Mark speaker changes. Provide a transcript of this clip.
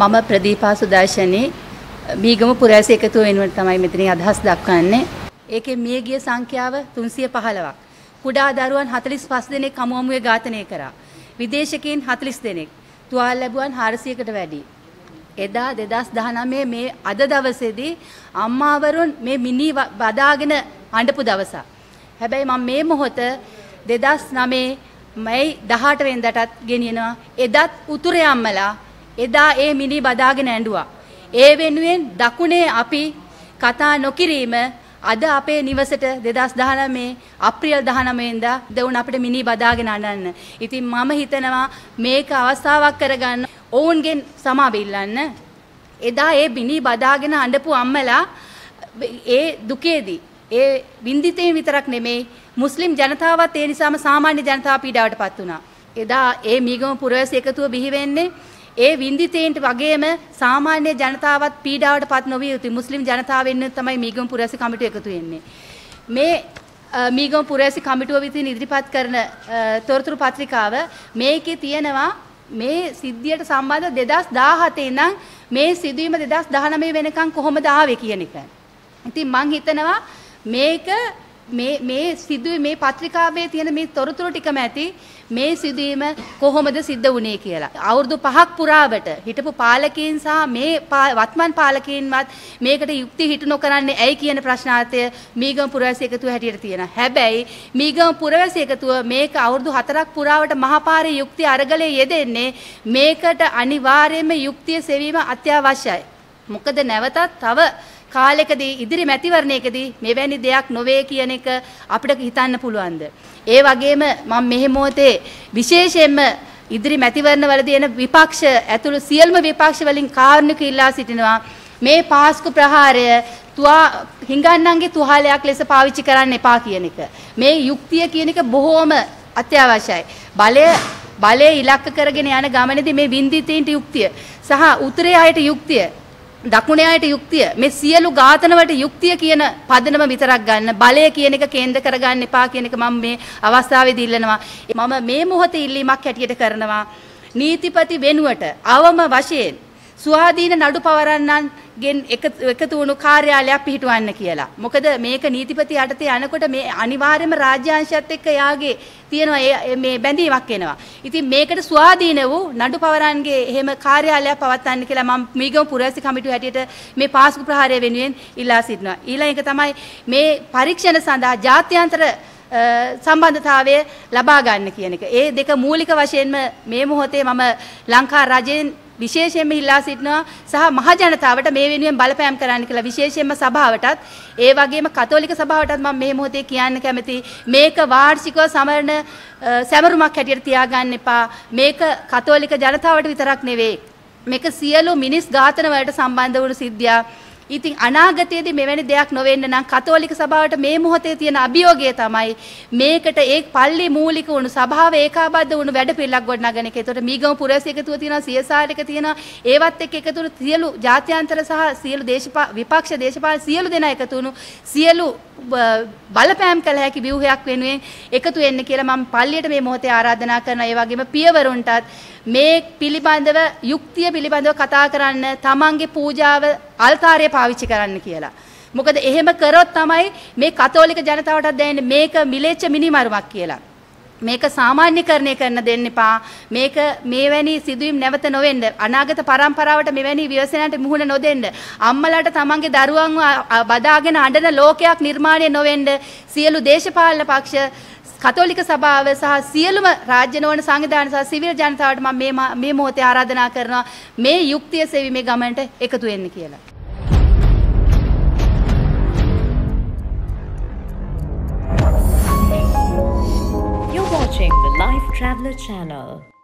Speaker 1: මම ප්‍රදීපා සුදර්ශනී මීගම පුරෑස එකතුව වෙනුවට තමයි මෙතනින් අදහස් දක්වන්නේ. ඒකේ මියගිය සංඛ්‍යාව 315ක්. කුඩා දරුවන් 45 දෙනෙක් අමු අමුවේ ඝාතනය කරා. විදේශිකයින් 40 දෙනෙක්. තුවාල ලැබුවන් 400කට වැඩි. එදා 2019 මේ අද දවසේදී අම්මාවරුන් මේ මිනි බදාගෙන අඬපු දවසක්. හැබැයි මම මේ මොහොත 2009 මයි 18 වෙනිදාටත් ගෙනියනවා. එදත් උතුරේ අම්මලා එදා ඒ මිනි බදාගෙන ඇඬුවා. ඒ වෙනුවෙන් දකුණේ අපි කතා නොකිරීම අද අපේ නිවසට 2019 අප්‍රේල් 19 වෙනිදා දෙවුන අපිට මිනි බදාගෙන අඬන්න. ඉතින් මම හිතනවා මේක අවස්ථාවක් කරගන්න ඔවුන්ගෙන් සමාව ඉල්ලන්න. එදා ඒ මිනි බදාගෙන අඬපු අම්මලා ඒ දුකේදී ඒ වින්දිතේ විතරක් නෙමෙයි මුස්ලිම් ජනතාවත් ඒ නිසාම සාමාන්‍ය ජනතාව පීඩාවට පත් වුණා. එදා ඒ මීගම පුරවැසි එකතුව බිහි වෙන්නේ ඒ වින්දිතේන්ට වගේම සාමාන්‍ය ජනතාවත් පීඩාවට පත් නොවිය යුතුයි. මුස්ලිම් ජනතාව වෙන්න තමයි මීගම පුරවැසි කමිටුව එකතු වෙන්නේ. මේ මීගම පුරවැසි කමිටුව විසින් ඉදිරිපත් කරන තොරතුරු පත්‍රිකාව මේකේ තියෙනවා මේ සිද්ධියට සම්බන්ධ 2017 ඉඳන් මේ සිදුවීම 2019 වෙනකන් කොහොමද ආවේ කියන එක. ඉතින් මං හිතනවා මේක මේ මේ සිදුවේ මේ පත්‍රිකාවේ තියෙන මේ තොරතුරු ටිකම ඇති මේ සිදුවීම කොහොමද සිද්ධ වුණේ කියලා. අවුරුදු 5ක් පුරාවට හිටපු පාලකයන් සහ මේ වත්මන් පාලකයන්වත් මේකට යුක්ති හිටු නොකරන්නේ ඇයි කියන ප්‍රශ්නාර්ථය මීගම පුරවැසි එකතුව හැටියට තියෙනවා. හැබැයි මීගම පුරවැසි එකතුව මේක අවුරුදු 4ක් පුරාවට මහපාරේ යුක්ති අරගලයේ යෙදෙන්නේ මේකට අනිවාර්යයෙන්ම යුක්තිය සෙවීම අත්‍යවශ්‍යයි. මොකද නැවතත් තව කාලෙකදී ඉදිරි මැතිවරණයකදී මෙවැනි දෙයක් නොවේ කියන එක අපිට හිතන්න පුළුවන්ද? ඒ වගේම මම මෙහි මොහොතේ විශේෂයෙන්ම ඉදිරි මැතිවරණවලදී එන විපක්ෂ ඇතුළු සියලුම විපක්ෂ වලින් කාරුණික ඉල්ලා සිටිනවා මේ පාස්කු ප්‍රහාරය තුවා හිඟන්නන්ගේ තුහලයක් ලෙස පාවිච්චි කරන්න එපා කියන එක. මේ යුක්තිය කියන එක බොහෝම අත්‍යවශ්‍යයි. බලය බලය ඉලක්ක කරගෙන යන ගමනේදී මේ වින්දිතීන්ට යුක්තිය සහ උතුරේ අයට යුක්තිය දකුණේ අයට යුක්තිය මේ සියලු ඝාතන වලට යුක්තිය කියන පදනම විතරක් ගන්න. බලය කියන එක කේන්ද්‍ර කරගන්න එපා කියන එක මම මේ අවස්ථාවේදී ඉල්ලනවා. මම මේ මොහොතේ ඉල්ලීමක් හැටියට කරනවා. නීතිපති වෙනුවට අවම වශයෙන් ස්වාධීන නඩු පවරන්නන්ගෙන් එකතු වුණු කාර්යාලයක් පිහිටුවන්න කියලා. මොකද මේක නීතිපති යටතේ යනකොට මේ අනිවාර්යයෙන්ම රාජ්‍ය අංශයත් එක්ක යාගේ තියෙනවා මේ බැඳීමක් එනවා. ඉතින් මේකට ස්වාධීන වූ නඩු පවරන්ගේ එහෙම කාර්යාලයක් පවත්වන්න කියලා මම මීගම පුරවැසි කමිටුව හැටියට මේ පාස්කු ප්‍රහාරය වෙනුවෙන් ඉල්ලා සිටිනවා. ඊළඟ එක තමයි මේ පරීක්ෂණ සඳහා ජාත්‍යන්තර සම්බන්ධතාවය ලබා ගන්න කියන එක. ඒ දෙක මූලික වශයෙන්ම මේ මොහොතේ මම ලංකා රජයෙන් විශේෂයෙන්ම ඉල්ලා සිටිනවා සහ මහ ජනතාවට මේ වෙනුවෙන් බලපෑම් කරන්න කියලා. විශේෂයෙන්ම සභාවටත්. ඒ වගේම කතෝලික සභාවටත් මම මේ මොහොතේ කියන්න කැමති මේක වාර්ෂිකව සමරන සැමරුමක් හැටියට තියාගන්න එපා. මේක කතෝලික ජනතාවට විතරක් නෙවෙයි. මේක සියලු මිනිස් ඝාතන වලට සම්බන්ධ වුණු සිද්ධියක්. ඉතින් අනාගතයේදී මෙවැනි දෙයක් නොවෙන්න නම් කතෝලික සභාවට මේ මොහොතේ තියෙන අභියෝගය තමයි මේකට ඒ පල්ලි මූලික වුණු සභාව ඒකාබද්ධ වුණු වැඩපිළිවෙලක් ගොඩනගන එක. ඒතකොට මීගම පුරවැසි එකතුව තියෙනවා CSR එක තියෙනවා. ඒවත් එක්ක එකතු වුණු සියලු ජාත්‍යන්තර සහ සියලු දේශපා විපක්ෂ දේශපාලන සියලු දෙනා එකතු වුණු සියලු බලපෑම් කළ හැකි ව්‍යුහයක් වෙනුවෙන් එකතු වෙන්න කියලා මම පල්ලියට මේ මොහොතේ ආරාධනා කරනවා. ඒ වගේම පියවරුන්ටත් මේ පිළිබඳව යුක්තිය පිළිබඳව කතා කරන්න තමන්ගේ පූජාව අල්තාරය පාවිච්චි කරන්න කියලා. මොකද එහෙම කරොත් තමයි මේ කතෝලික ජනතාවටත් දැනෙන්නේ මේක මිලේච්ච මිනිමරුමක් කියලා. මේක සාමාන්‍යකරණය කරන්න දෙන්න එපා. මේක මේවැනි සිදුවීම් නැවත නොවෙන්න. අනාගත පරම්පරාවට මෙවැනි ව්‍යසනයන්ට මුහුණ නොදෙන්න. අම්මලාට තමන්ගේ දරුවන්ව බදාගෙන අඬන ලෝකයක් නිර්මාණය නොවෙන්න සියලු දේශපාලන පක්ෂ කතෝලික සභාව සහ සියලුම රාජ්‍ය නොවන සංවිධාන සහ සිවිල් ජනතාවට මම මේ මේ මොහොතේ ආරාධනා කරනවා මේ යුක්තිය සෙවීමේ ගමනට එකතු වෙන්න කියලා.
Speaker 2: Traveler channel.